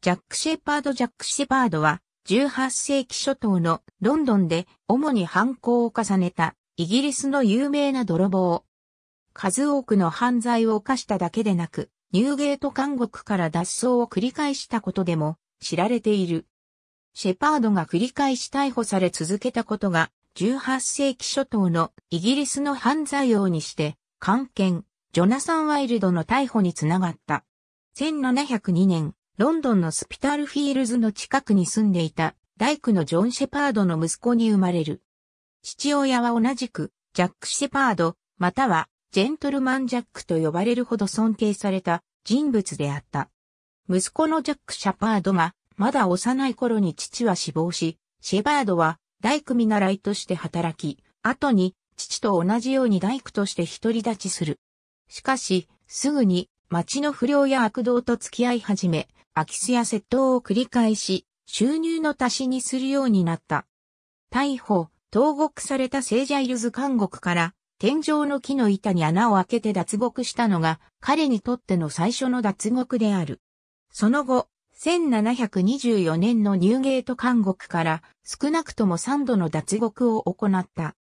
ジャック・シェパード・ジャック・シェパードは、18世紀初頭のロンドンで主に犯行を重ねたイギリスの有名な泥棒。数多くの犯罪を犯しただけでなく、ニューゲート監獄から脱走を繰り返したことでも知られている。シェパードが繰り返し逮捕され続けたことが、18世紀初頭のイギリスの犯罪王にして、関係、ジョナサン・ワイルドの逮捕につながった。1702年、ロンドンのスピタルフィールズの近くに住んでいた大工のジョン・シェパードの息子に生まれる。父親は同じくジャック・シェパード、またはジェントルマン・ジャックと呼ばれるほど尊敬された人物であった。息子のジャック・シャパードがまだ幼い頃に父は死亡し、シェパードは大工見習いとして働き、後に父と同じように大工として独り立ちする。しかし、すぐに町の不良や悪道と付き合い始め、空き巣や窃盗を繰り返し、収入の足しにするようになった。逮捕、投獄された聖ジャイルズ監獄から天井の木の板に穴を開けて脱獄したのが彼にとっての最初の脱獄である。その後、1724年のニューゲート監獄から少なくとも3度の脱獄を行った。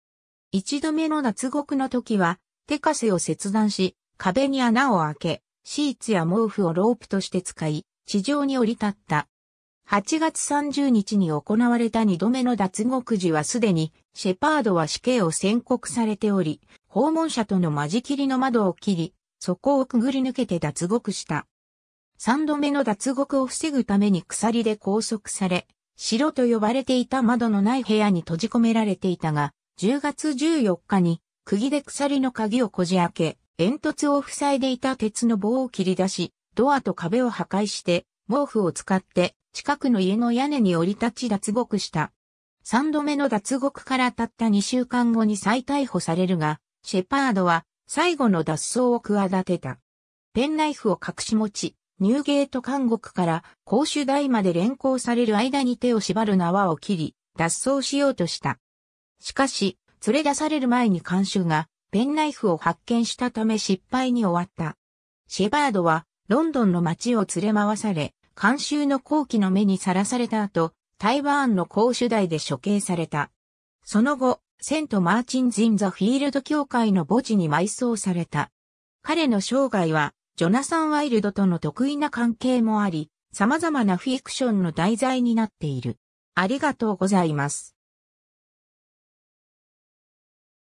一度目の脱獄の時は手枷を切断し壁に穴を開け、シーツや毛布をロープとして使い、地上に降り立った。8月30日に行われた2度目の脱獄時はすでにシェパードは死刑を宣告されており、訪問者との間仕切りの窓を切り、そこをくぐり抜けて脱獄した。3度目の脱獄を防ぐために鎖で拘束され、城と呼ばれていた窓のない部屋に閉じ込められていたが、10月14日に釘で鎖の鍵をこじ開け、煙突を塞いでいた鉄の棒を切り出し、ドアと壁を破壊して、毛布を使って近くの家の屋根に降り立ち脱獄した。三度目の脱獄からたった2週間後に再逮捕されるが、シェパードは最後の脱走を企てた。ペンナイフを隠し持ち、ニューゲート監獄から公主台まで連行される間に手を縛る縄を切り、脱走しようとした。しかし、連れ出される前に看守がペンナイフを発見したため失敗に終わった。シェパードはロンドンの街を連れ回され、観衆の好奇の目にさらされた後、タイバーンの絞首台で処刑された。その後、セント・マーチンズ・イン・ザ・フィールド教会の墓地に埋葬された。彼の生涯は、ジョナサン・ワイルドとの特異な関係もあり、様々なフィクションの題材になっている。ありがとうございます。